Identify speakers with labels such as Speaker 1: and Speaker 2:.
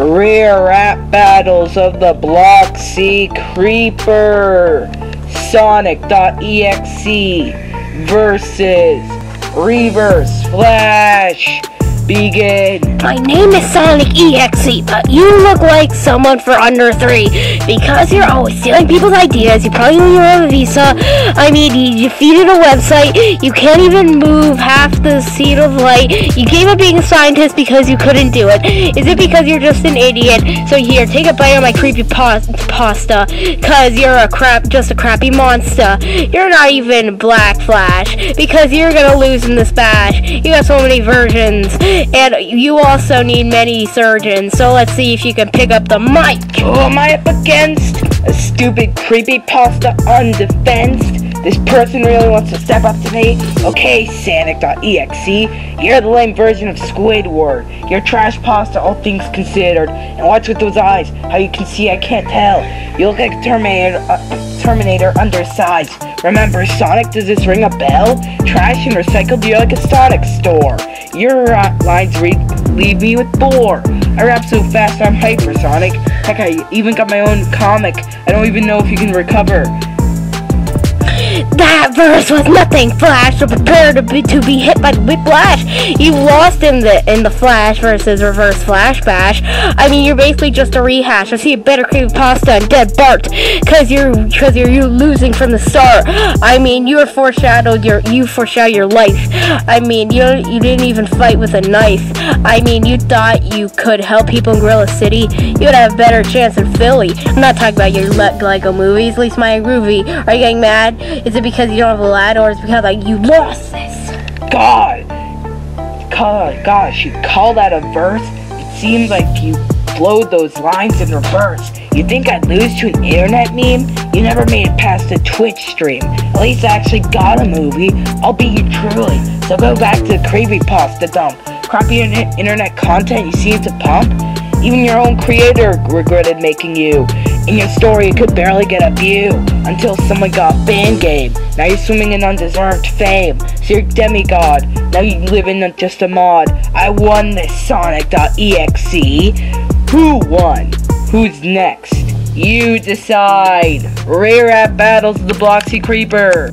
Speaker 1: Rare rap battles of the Bloxy Creeper. Sonic.exe versus Reverse Flash. Begin.
Speaker 2: My name is Sonic EXE, but you look like someone for under three. Because you're always stealing people's ideas, you probably don't have a visa. I mean, you defeated a website, you can't even move half the speed of light. You gave up being a scientist because you couldn't do it. Is it because you're just an idiot? So here, take a bite of my creepy pasta, cause you're a crap, just a crappy monster. You're not even Black Flash, because you're gonna lose in this bash. You got so many versions and you also need many surgeons. So let's see if you can pick up the mic.
Speaker 1: Who am I up against? A stupid creepy pasta undefensed? This person really wants to step up to me? Okay, Sonic.exe, you're the lame version of Squidward. You're trash pasta, all things considered. And what's with those eyes? How you can see, I can't tell. You look like a Terminator, uh, Terminator undersized. Remember Sonic? Does this ring a bell? Trash and recycled, you're like a Sonic store. Your uh, lines read, leave me with bore. I rap so fast I'm hypersonic. Heck, I even got my own comic. I don't even know if you can recover.
Speaker 2: That verse was nothing, Flash. So prepare to be to be hit by the whiplash. You lost in the in the Flash versus Reverse Flash Bash. I mean, you're basically just a rehash. I see a better creepy pasta and dead Bart, cause you're cause you're you losing from the start. I mean, you foreshadowed your you foreshadowed your life. I mean, you you didn't even fight with a knife. I mean, you thought you could help people in Gorilla City. You would have a better chance in Philly. I'm not talking about your Lego movies. At least my groovy. Are you getting mad? Is it because you don't have a lad, or is it because like you lost this?
Speaker 1: God, God, gosh, you call that a verse? It seems like you flowed those lines in reverse. You think I'd lose to an internet meme? You never made it past a Twitch stream. At least I actually got a movie. I'll beat you truly. So go back to the creepy pasta dump. Crappy internet content you seem to pump? Even your own creator regretted making you. In your story, you could barely get a view until someone got fan game. Now you're swimming in undeserved fame. So you're demigod. Now you live in just a mod. I won this Sonic.exe. Who won? Who's next? You decide. Rare Rap battles the Bloxy Creeper.